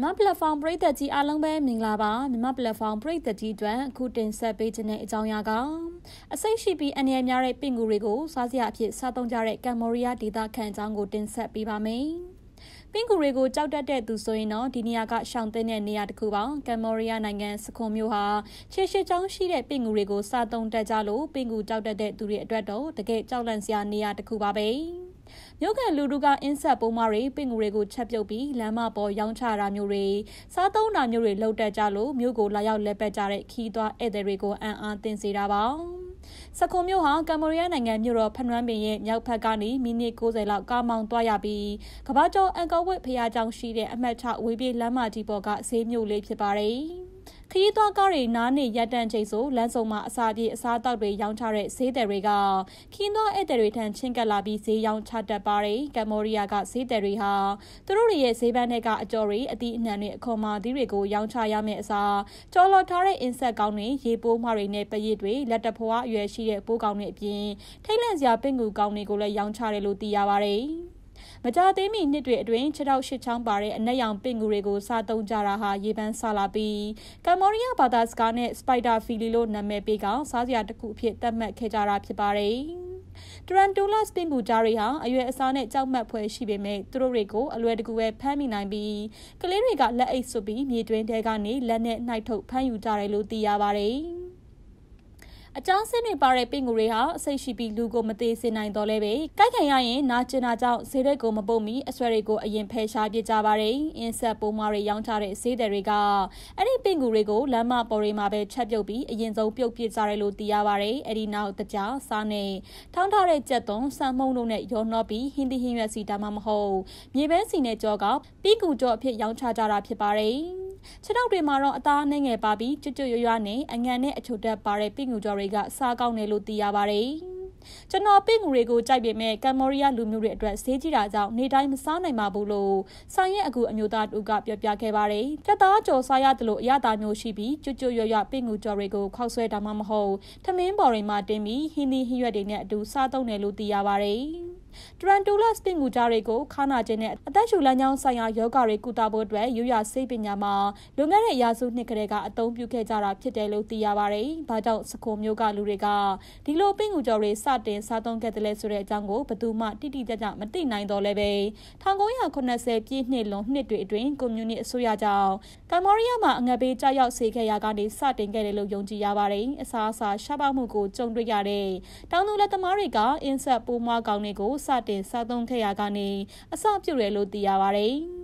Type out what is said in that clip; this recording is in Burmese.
မြမ platform ပရိသတ်ကြီးအားလုံးပဲမင်္ဂလာပါမြမ platform ပရိသတ်ကြီးအတွက်အခုတင်ဆက်ပေးခြင်းတဲ့အကြောင်းအရာကအစိတ်ရှိပြီးအနေအများတဲ့ပင်ကူတွေကိုစားစရာအဖြစ်စားသုံးကြတဲ့ကမ်မောရီးယားဒေသခံအကြောင်းကိုတင်ဆက်ပေးပါမယ်ပင်ကူတွေကိုကြောက်တတ်တဲ့သူဆိုရင်တော့ဒီနေရာကရှောင်သိတဲ့နေရာတစ်ခုပါကမ်မောရီးယားနိုင်ငံစခွန်မြို့ဟာခြေရှိချောင်းရှိတဲ့ပင်ကူတွေကိုစားသုံးတတ်ကြလို့ပင်ကူကြောက်တတ်တဲ့သူတွေအတွက်တော့တကယ်ကြောက်လန့်စရာနေရာတစ်ခုပါပဲ မြို့ကန်လူတို့ကအင်းဆက်ပုံးမတွေပင်ငူတွေကိုချက်ပြုတ်ပြီးလမ်းမပေါ်ရောင်းချတာမျိုးတွေစားသုံးတာမျိုးတွေလုပ်တတ်ကြလို့မြို့ကိုလာရောက်လက်ပတ်ကြတဲ့ခီးသွွားဧည့်သည်တွေကိုအံ့အားသင့်စေတာပါစခုံမြို့ဟာကမ္ဘောဒီးယားနိုင်ငံမြို့တော်ဖနွမ်းပင်ရဲ့မြောက်ဘက်ကနေမိနစ်60လောက်ကားမောင်းသွားရပြီးကဘာကျော်အန်ကောဝစ်ဖျားကျောင်းရှိတဲ့အမှတ်6ဝေးပြေးလမ်းမကြီးပေါ်ကဈေးမြို့လေးဖြစ်ပါတယ်။ ခရီးသွားကားတွေနားနေရပ်တန့်ချိန်ဆိုလမ်းစုံမှာအစာပြေအစားအသောက်တွေရောင်းချတဲ့ဈေးသည်တွေကခင်းသောဧည့်သည်တွေထံချင်းကပ်လာပြီးဈေးရောင်းချတတ်ပါတယ်ကမ္ဘောဒီးယားကဈေးသည်တွေဟာသူတို့ရဲ့ဈေးပန်းတွေကအကျော်တွေအသီးအနှံတွေအခွန်မာသီးတွေကိုရောင်းချရမယ့်အစားကြော်လော်ထားတဲ့အင်ဆက်ကောင်းတွေရေပိုးမှတွေနဲ့ပရစ်တွေလက်တဖွားအရွယ်ရှိတဲ့ပိုးကောင်းတွေအပြင်ထိတ်လန့်စရာပင့်ကူကောင်းတွေကိုလည်းရောင်းချတယ်လို့သိရပါတယ် မကြသေးမီနှစ်တွေအတွင်းခြေထောက်ရှစ်ချောင်းပါတဲ့အနက်ရောင်ပင့်ကူတွေကိုစားသုံးကြတာဟာရေပန်းဆလာပြီးကမ္ဘောဒီးယားဘာသာစကားနဲ့စပိုက်ဒါဖီလီလို့နာမည်ပေးကစားစရာတစ်ခုအဖြစ်သတ်မှတ်ခဲ့ကြတာဖြစ်ပါတယ်။တရန်တိုလာစပင်ကူဂျာရီဟာအရွယ်အစားနဲ့ကြောက်မက်ဖွယ်ရှိပေမဲ့သူတို့တွေကိုအလွယ်တကူပဲဖမ်းမိနိုင်ပြီးကလေးတွေကလက်အိတ်ဆွပြီးမြေတွင်းထဲကနေလက်နဲ့နှိုက်ထုတ်ဖမ်းယူကြတယ်လို့သိရပါတယ်။ အကြောင်းစင်းတွေပါတဲ့ပင်ကူတွေဟာအစိတ်ရှိပြီးလူကိုမသေးစေနိုင်တော့လဲပဲကိုက်ခံရရင်နာကျင်တာကြောင့်ဈေးရက်ကိုမပုတ်မီအဆွဲတွေကိုအရင်ဖယ်ရှားပြကြပါတယ်အင်းဆက်ပိုးမတွေရောင်းချတဲ့ဈေးတယ်တွေကအဲ့ဒီပင်ကူတွေကိုလမ်းမပေါ်တွေမှာပဲချက်ပြုတ်ပြီးအရင်ဆုံးပြုတ်ပြကြတယ်လို့သိရပါတယ်အဲ့ဒီနောက်တကြားစားနေထောင်းထားတဲ့ကြက်သွန်ဆန်မုံတို့နဲ့ရောနှောပြီးဟင်းသီးဟင်းရွက်စီဒါမှမဟုတ်မြေပဲစီနဲ့ကြောကပီကူကြောအဖြစ်ရောင်းချကြတာဖြစ်ပါတယ် ခြေထောက်တွေမှာတော့အသားနှဲငယ်ပါပြီးကျွတ်ကျွတ်ရွရွနဲ့အငံနဲ့အချိုတက်ပါတဲ့ပင့်ငူကြော်တွေကစားကောင်းတယ်လို့သိရပါတယ်။ကျွန်တော်ပင့်ငူတွေကိုကြိုက်ပေမဲ့ကမ်မောရီးယားလူမျိုးတွေအတွက်ဈေးကြီးတာကြောင့်နေတိုင်းမစားနိုင်ပါဘူးလို့ဆိုင်ရဲ့အကူအမျိုးသားတို့ကပြောပြခဲ့ပါတယ်။ကြက်သားကြော်စားရတယ်လို့အရသာမျိုးရှိပြီးကျွတ်ကျွတ်ရွရွပင့်ငူကြော်တွေကိုခောက်ဆွဲတာမှမဟုတ်ထမင်းပေါ်တွေမှာတင်ပြီးဟင်းသီးဟင်းရွက်တွေနဲ့အတူစားသုံးတယ်လို့သိရပါတယ်။ တရန်တူလတ်စပင်ငူကြားတွေကိုခါနာခြင်းနဲ့အသက်ရှူလမ်းကြောင်းဆိုင်ရာယောဂတွေကုသဖို့အတွက်ရိုးရာဆေးပညာမှာလွန်ခဲ့တဲ့ရာစုနှစ်ကလေးကအသုံးပြုခဲ့ကြတာဖြစ်တယ်လို့သိရပါတယ်။ဘာကြောင့်စခိုမျိုးကလူတွေကဒီလိုပင်ငူကြော်တွေစတင်စားသုံးခဲ့တယ်လဲဆိုတဲ့အကြောင်းကိုဘယ်သူမှတိတိကျကျမသိနိုင်တော့လဲပဲ1980ပြည့်နှစ်လွန်နှစ်တွေအတွင်းကွန်မြူနတီအစိုးရကြောင့်ကမ်ဘောဒီးယားမှာအငတ်ပေးကြောက်ရောက်စေခဲ့ရာကနေစတင်ခဲ့တယ်လို့ယုံကြည်ရပါတယ်။အစားအစာရှားပါမှုကိုကြုံတွေ့ရတဲ့တောင်သူလက်သမားတွေကအင်းဆက်ပိုးမွားကောင်တွေကိုစတင်စားသုံးခဲ့ရာကနေအစပြုတယ်လို့သိရပါတယ်။